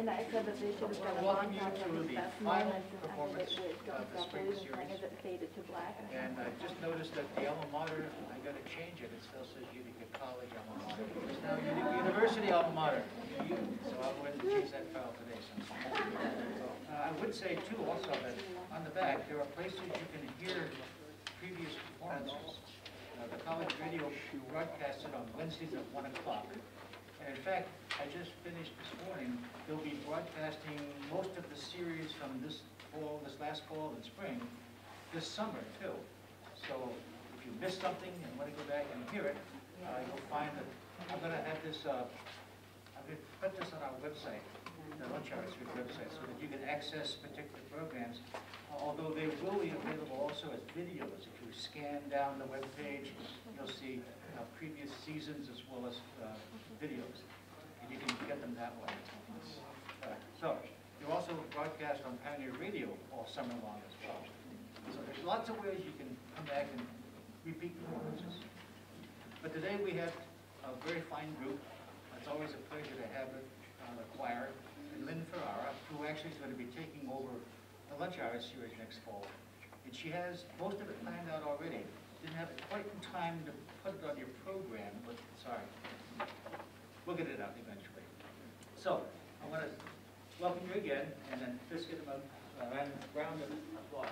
And I said that they should have a Welcome you to of the his best final moments and ended performance it with of the spring and series. it faded to black. And I just noticed that the alma mater, I gotta change it, it still says Utica College alma mater. It's now Utica University alma mater, U, so I'll go ahead and change that file today sometime. Uh, I would say too also that on the back, there are places you can hear previous performances. Uh, The college radio broadcasted on Wednesdays at one o'clock. And in fact, I just finished this morning, they'll be broadcasting most of the series from this fall, this last fall and spring, this summer too. So if you missed something and want to go back and hear it, uh, you'll find that, I'm gonna have this, uh, I'm gonna put this on our website, the Lunch Hour Series website, so that you can access particular programs, although they will be available also as videos. If you scan down the web page, you'll see uh, previous seasons as well as uh, videos, and you can get them that way. So, you also broadcast on Pioneer Radio all summer long as well. So there's lots of ways you can come back and repeat performances. But today we have a very fine group. It's always a pleasure to have uh, the choir, and Lynne Ferrara, who actually is going to be taking over the lunch hour series next fall. And she has most of it planned out already. Didn't have quite time to put it on your program, but sorry. We'll get it out eventually. So, I want to welcome you again, and then just give them a round round of applause.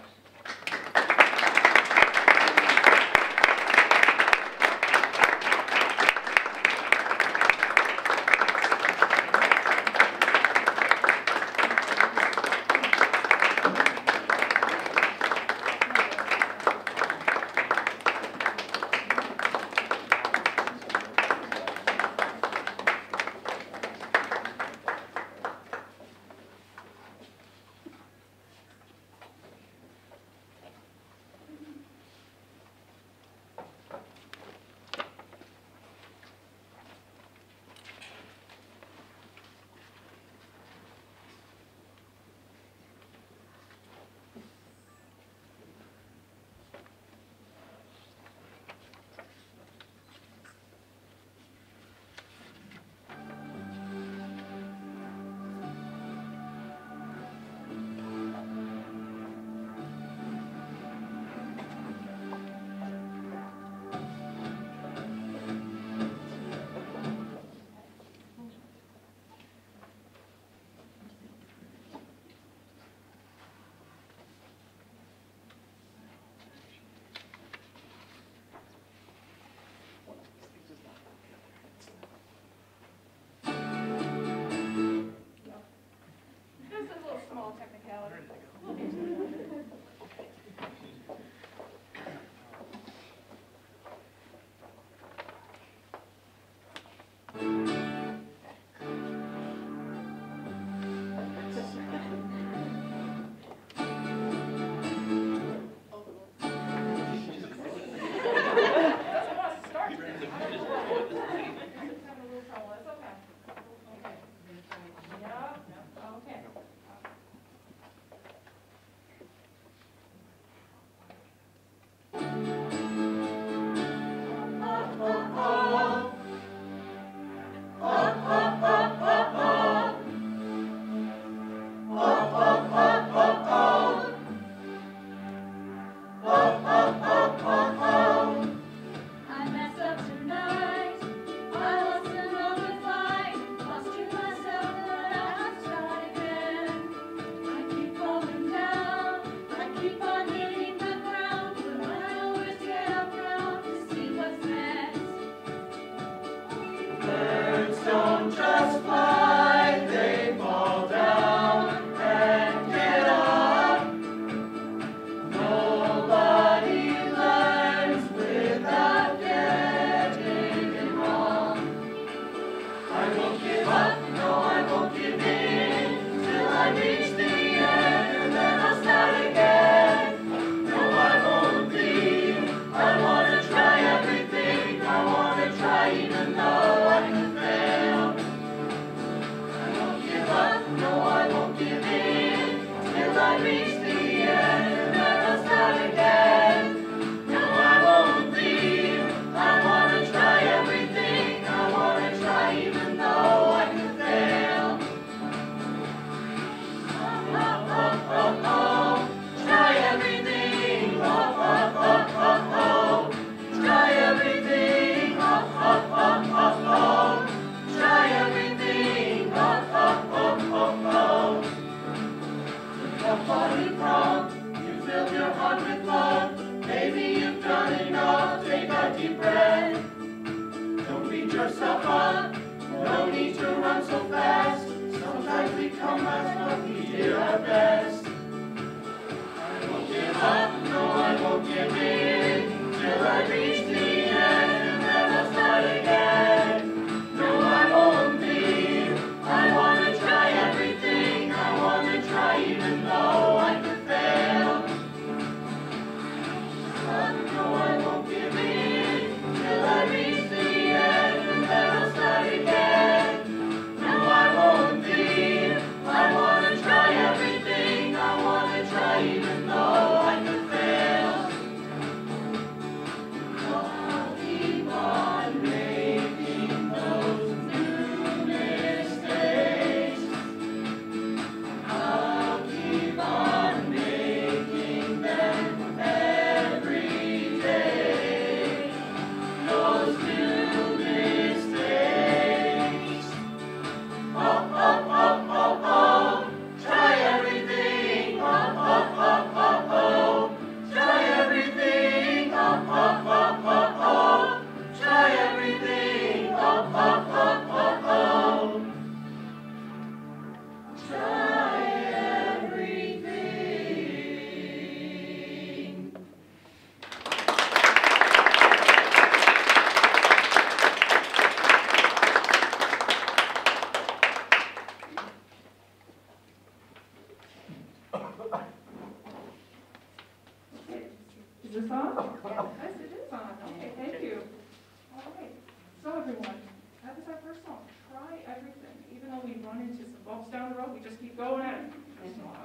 Bumps down the road, we just keep going at it.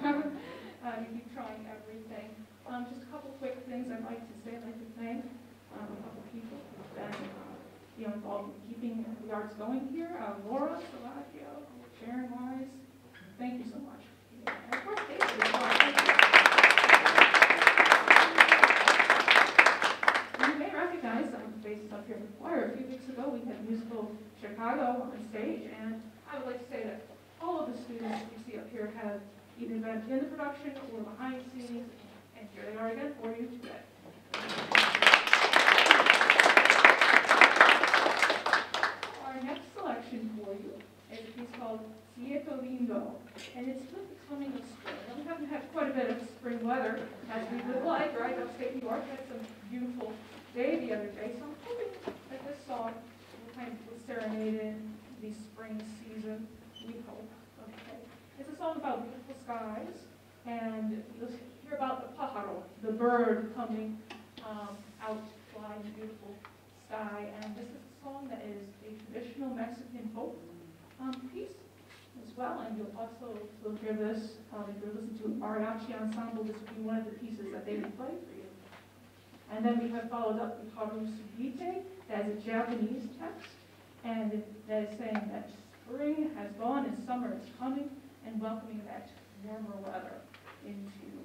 Uh, you keep trying everything. Um, just a couple quick things I'd like to say. I'd like to thank, um, a couple people who've been, uh, you know, involved in keeping the arts going here. Uh, Laura Salacchio, Sharon Wise, thank you so much. And of course. Thank you. You may recognize some the faces up here. A few weeks ago, we had musical Chicago on stage, and I would like to say that all of the students you see up here have either been in the production or behind the scenes, and here they are again for you today. Our next selection for you is a piece called Cielito Lindo, and it's with the coming of spring. Now, we haven't had quite a bit of spring weather as we would like, right? Upstate New York had some beautiful day the other day, so I'm hoping that this song will kind of serenade in the spring season, we hope, song about beautiful skies, and you'll hear about the pájaro, the bird coming um, out flying in the beautiful sky, and this is a song that is a traditional Mexican folk um, piece as well, and you'll also, you'll hear this, um, if you listen to mariachi ensemble, this will be one of the pieces that they would play for you. And then we have followed up with Haru Sugite, that is a Japanese text, and that is saying that spring has gone and summer is coming, and welcoming that warmer weather into,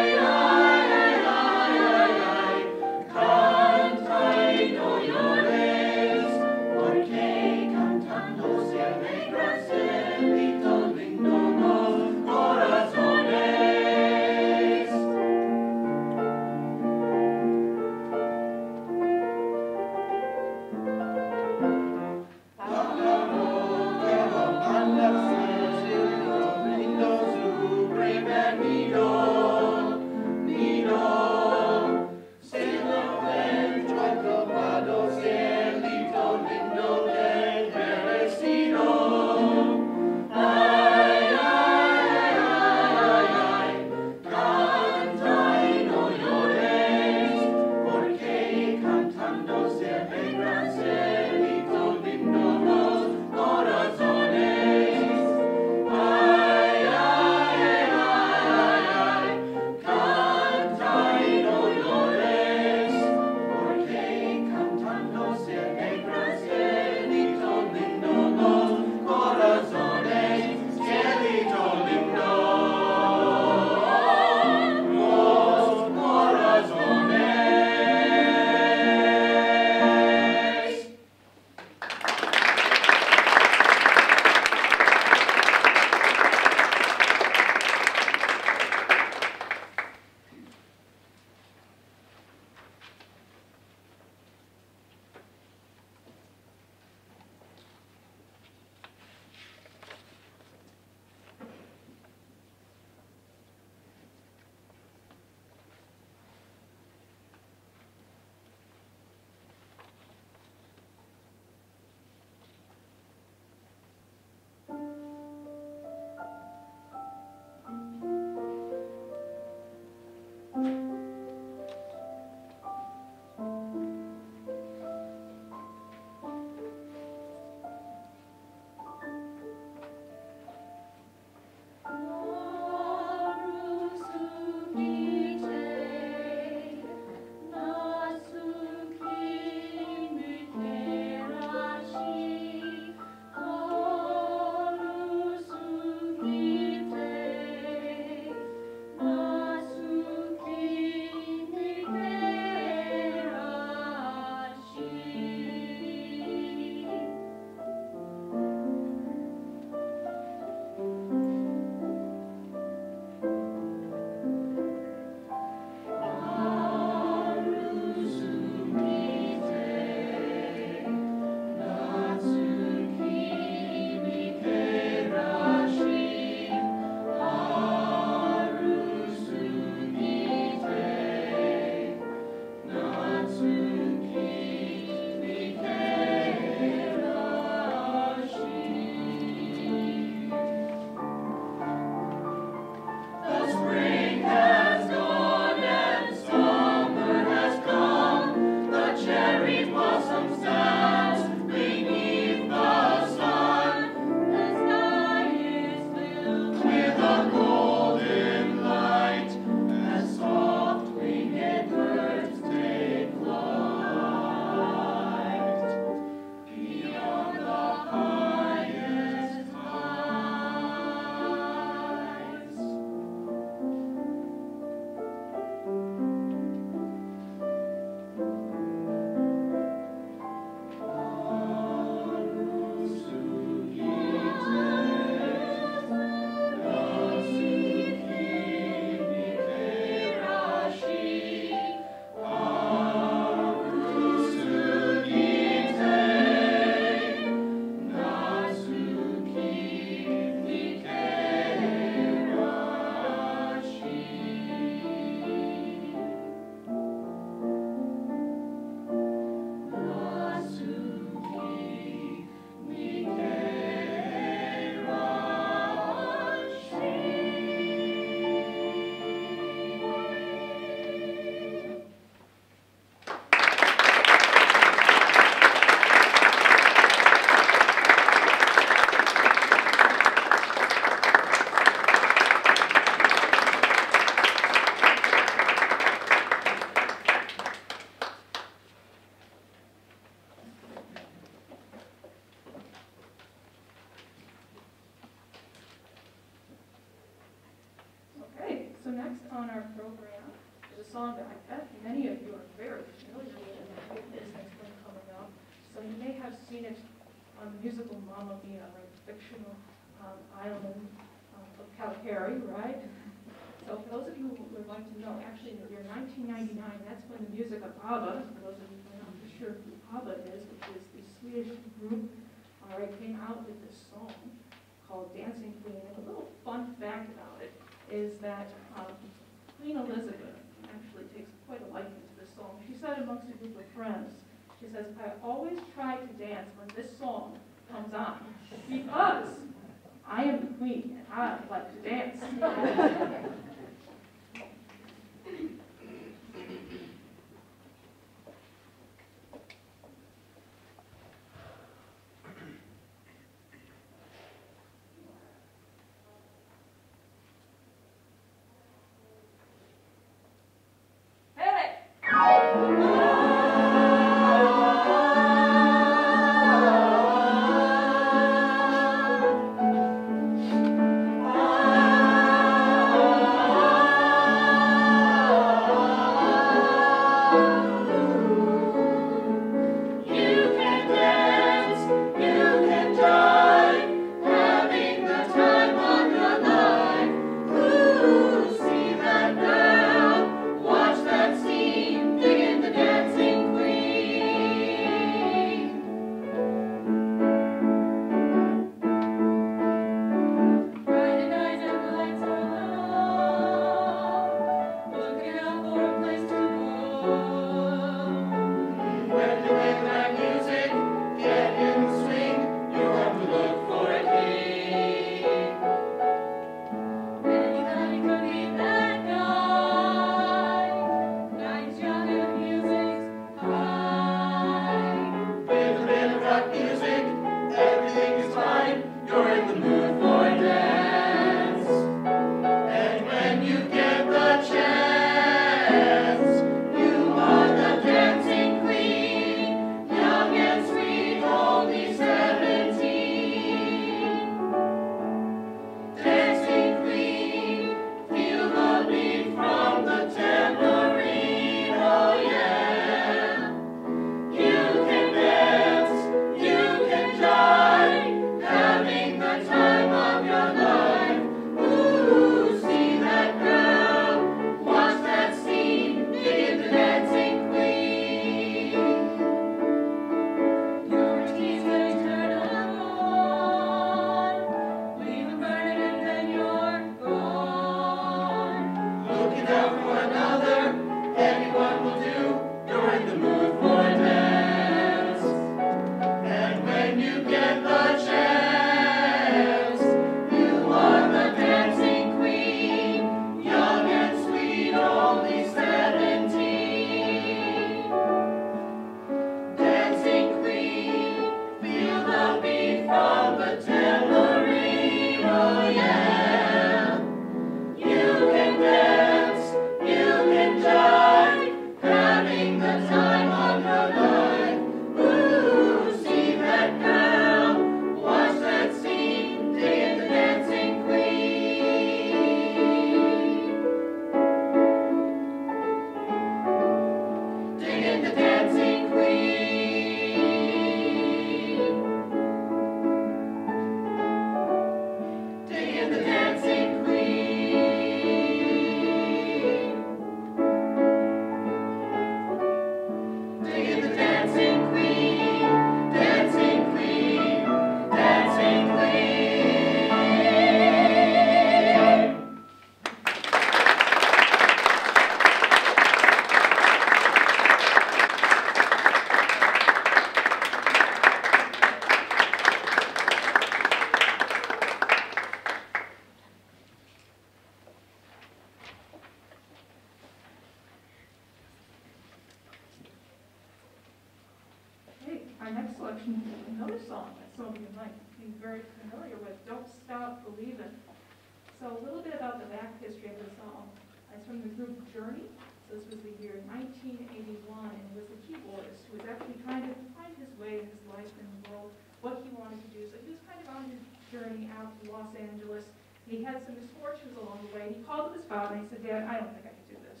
It's from the group Journey. So this was the year 1981, and was the keyboardist who was actually trying to find his way in his life and the world, what he wanted to do. So he was kind of on his journey out to Los Angeles, and He had some misfortunes along the way. And He called up his father and he said, Dad, I don't think I can do this.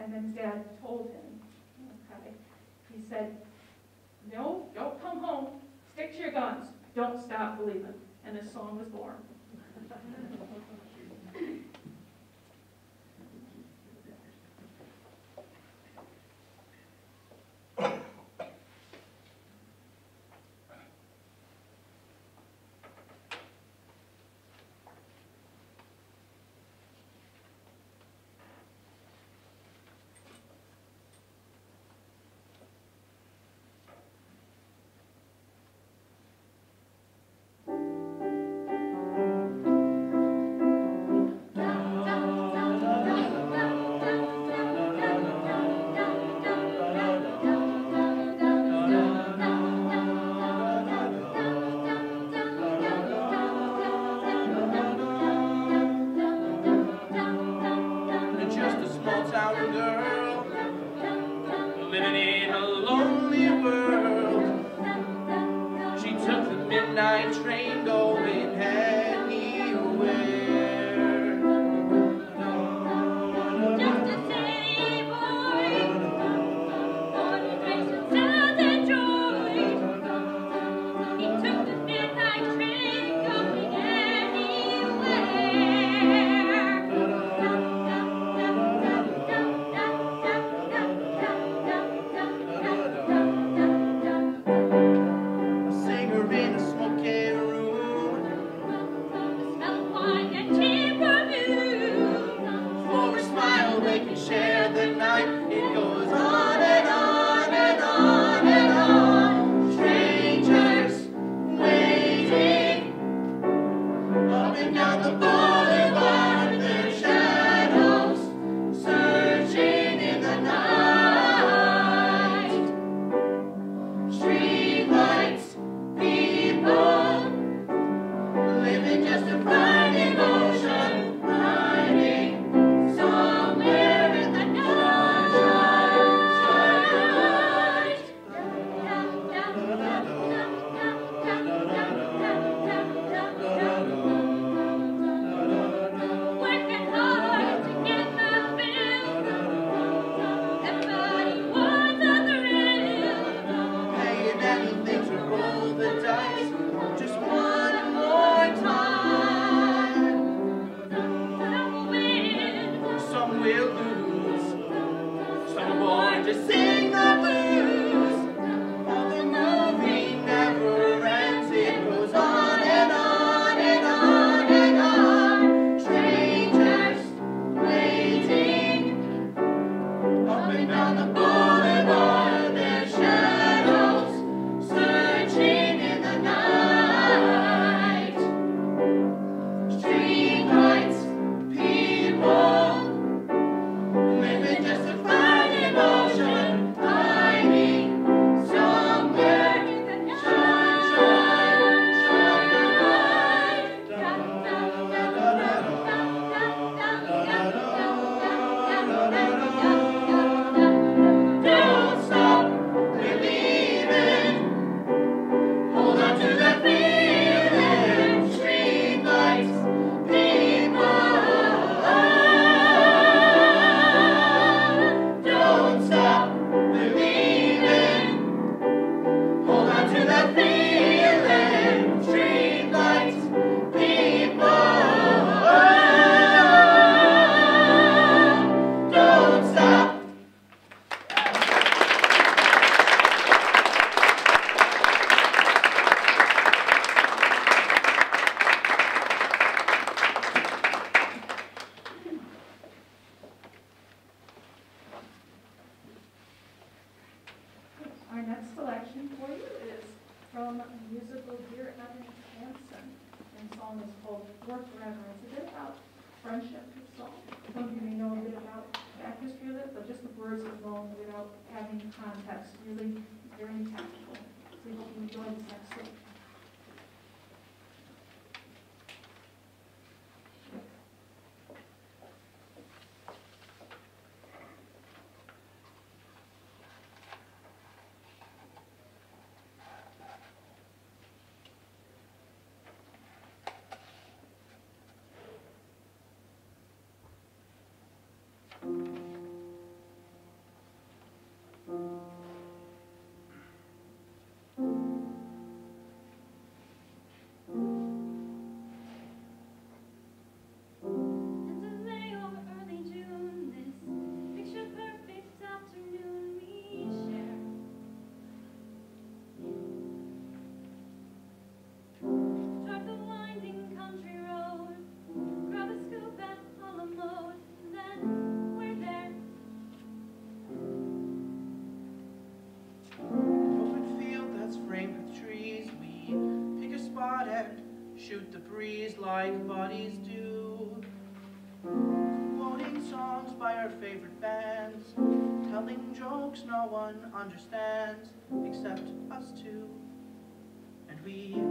And then his dad told him, okay, he said, no, don't come home, stick to your guns, don't stop believing. And this song was born. they can share the night. It goes we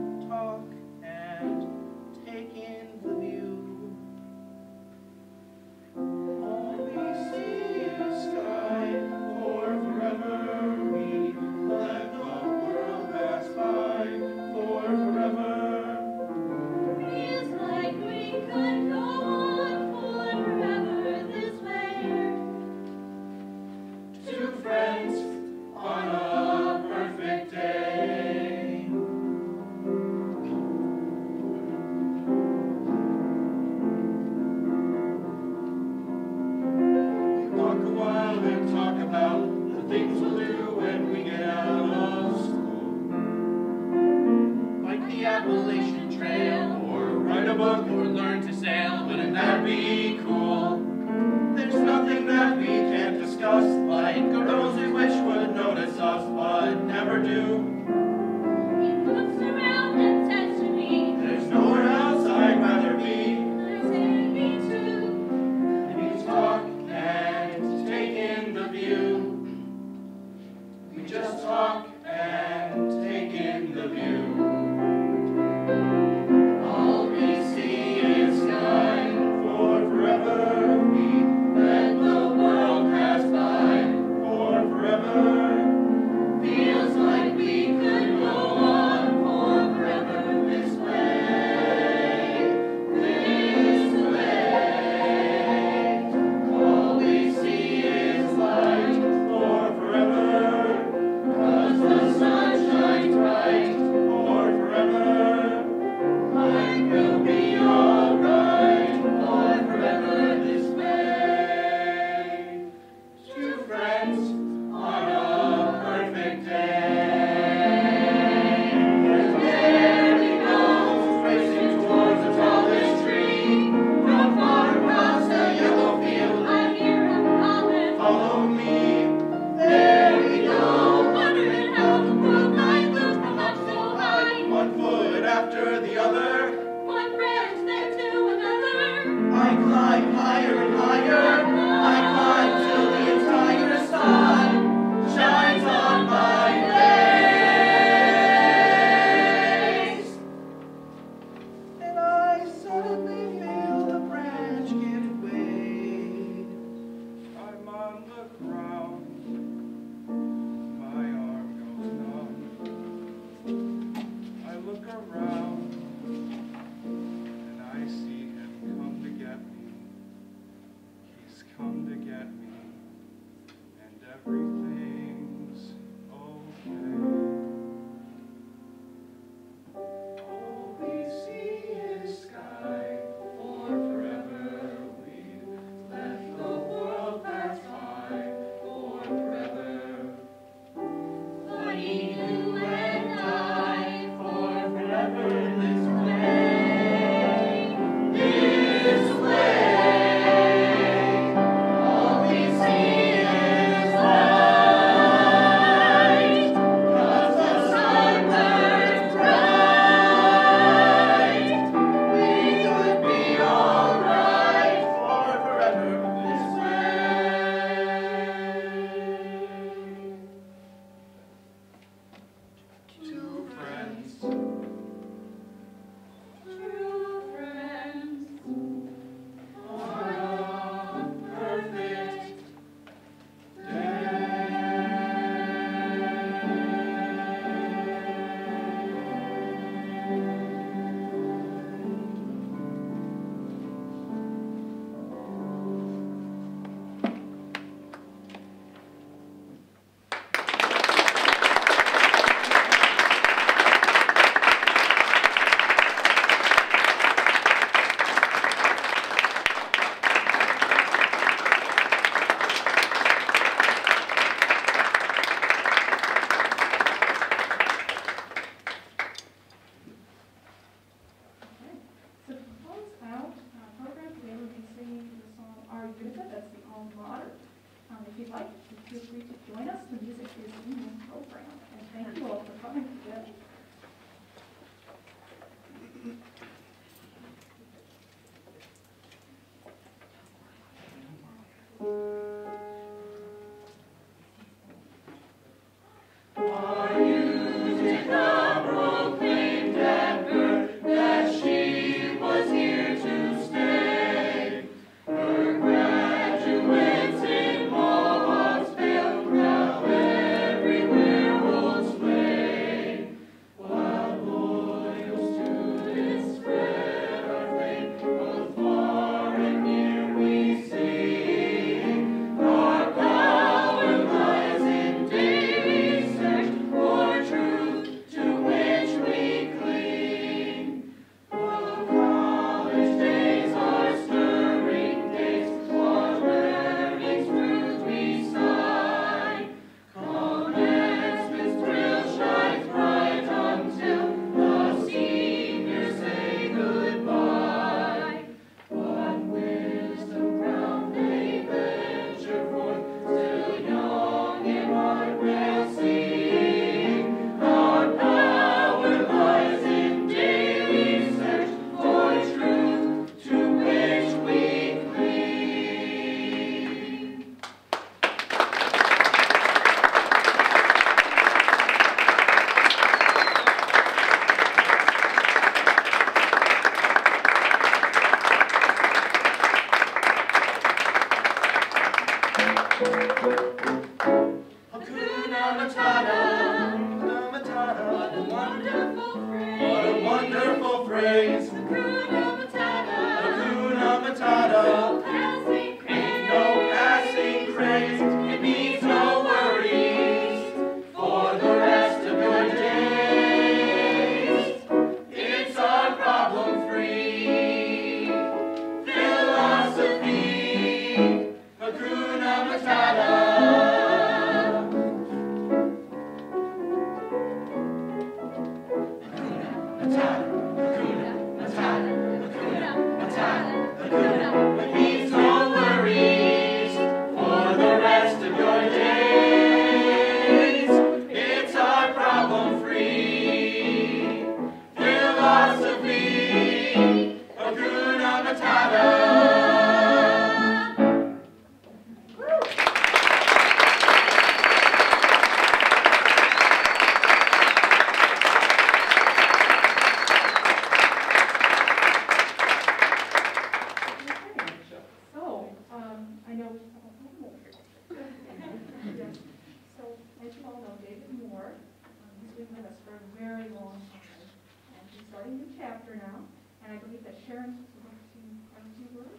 chapter now, and I believe that Sharon would like to have a few words?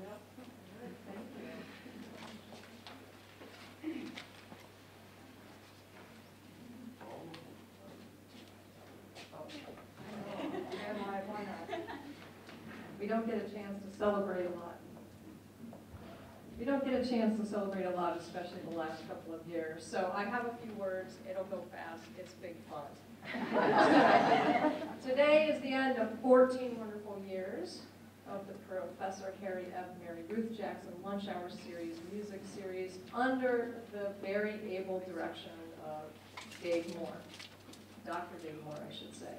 Not? We don't get a chance to celebrate a lot. We don't get a chance to celebrate a lot, especially the last couple of years. So I have a few words, it'll go fast, it's big fun. Today is the end of 14 wonderful years of the Professor Harry F. Mary Ruth Jackson Lunch Hour Series, music series, under the very able direction of Dave Moore. Dr. Dave Moore, I should say.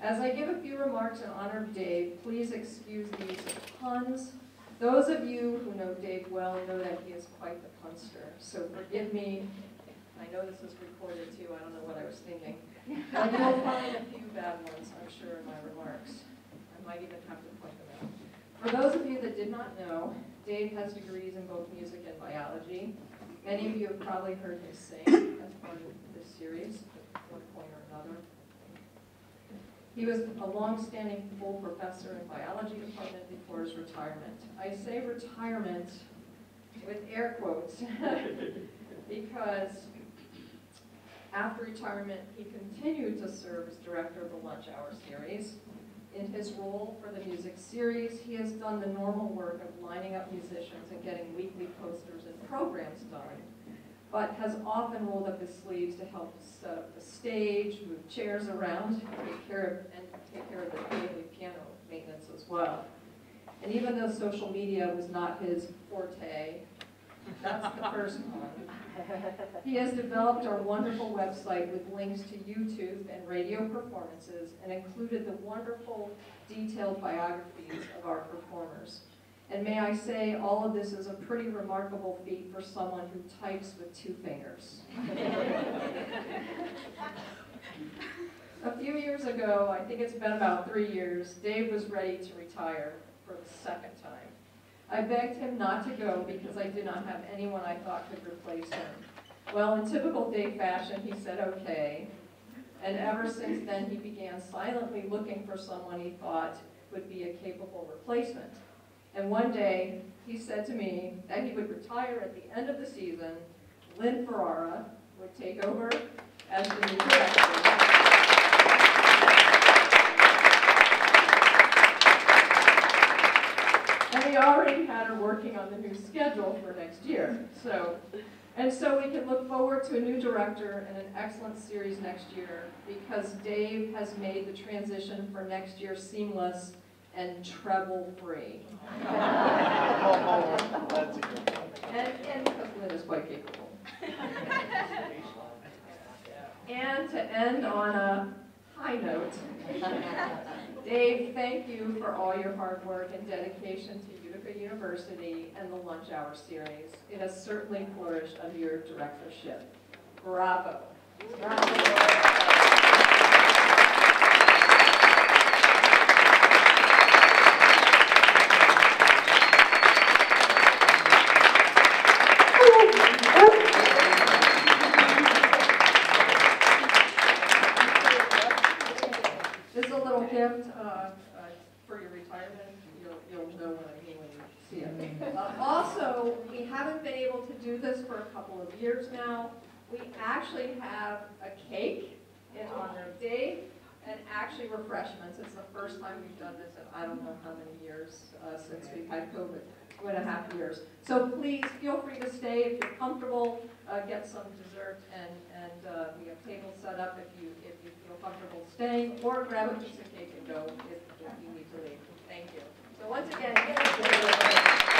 As I give a few remarks in honor of Dave, please excuse the use of puns. Those of you who know Dave well know that he is quite the punster, so forgive me. I know this was recorded too, I don't know what I was thinking. But you'll find a few bad ones, I'm sure, in my remarks. I might even have to point them out. For those of you that did not know, Dave has degrees in both music and biology. Many of you have probably heard him sing as part of this series at one point or another. He was a long-standing full professor in biology department before his retirement. I say retirement with air quotes because after retirement, he continued to serve as director of the Lunch Hour series. In his role for the music series, he has done the normal work of lining up musicians and getting weekly posters and programs done, but has often rolled up his sleeves to help set up the stage, move chairs around, take care of, and take care of the daily piano maintenance as well. And even though social media was not his forte, that's the first one. He has developed our wonderful website with links to YouTube and radio performances and included the wonderful detailed biographies of our performers. And may I say, all of this is a pretty remarkable feat for someone who types with two fingers. A few years ago, I think it's been about three years, Dave was ready to retire for the second time. I begged him not to go because I did not have anyone I thought could replace him. Well, in typical Dave fashion, he said okay. And ever since then, he began silently looking for someone he thought would be a capable replacement. And one day, he said to me that he would retire at the end of the season. Lynne Ferrara would take over as the new director. And we already had her working on the new schedule for next year. So, and so we can look forward to a new director and an excellent series next year because Dave has made the transition for next year seamless and treble-free. And, and because Lynne is quite capable. And to end on a high note, Dave, thank you for all your hard work and dedication to Utica University and the Lunch Hour Series. It has certainly flourished under your directorship. Bravo. This Uh, Also, we haven't been able to do this for a couple of years now. We actually have a cake in honor of Dave and actually refreshments. It's the first time we've done this in I don't know how many years uh, since we've had COVID, two and a half years. So please, feel free to stay if you're comfortable, uh, get some dessert and, and uh, we have tables set up if you, if you feel comfortable staying or grab a piece of cake and go if, if you need to leave. Thank you. So once again,